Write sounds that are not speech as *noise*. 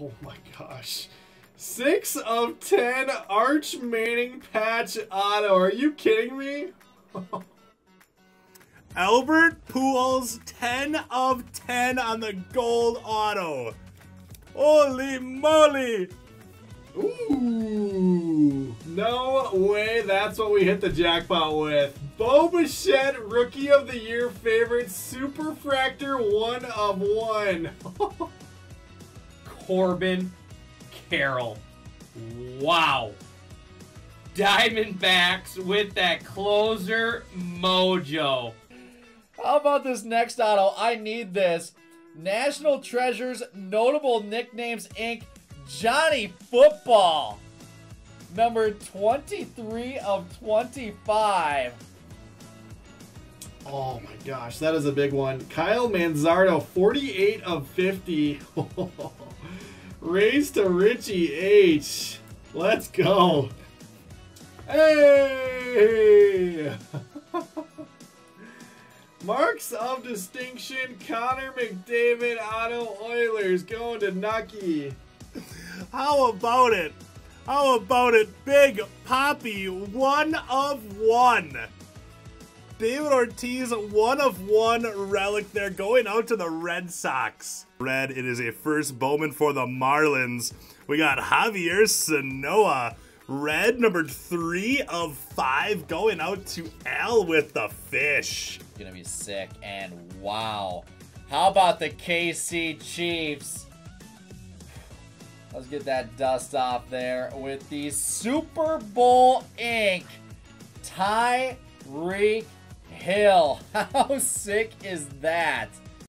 Oh my gosh. Six of ten Arch Manning patch auto. Are you kidding me? *laughs* Albert Pujols, 10 of 10 on the gold auto. Holy moly! Ooh. No way that's what we hit the jackpot with. Bo Bichette, Rookie of the Year favorite, Superfractor 1 of 1. *laughs* Corbin Carroll. Wow. Diamondbacks with that closer mojo. How about this next auto? I need this. National Treasures Notable Nicknames Inc. Johnny Football. Number 23 of 25. Oh my gosh, that is a big one. Kyle Manzardo, 48 of 50. *laughs* Raised to Richie H. Let's go. Hey! *laughs* Marks of distinction, Connor McDavid, Auto Oilers going to Nucky. How about it? How about it? Big Papi, one of one. David Ortiz, one of one relic there, going out to the Red Sox. Red, it is a first Bowman for the Marlins. We got Javier Sanoja, red, number three of five, going out to Al with the fish. Gonna be sick, and wow. How about the KC Chiefs? Let's get that dust off there with the Super Bowl ink. Tyreek Hill. *laughs* How sick is that?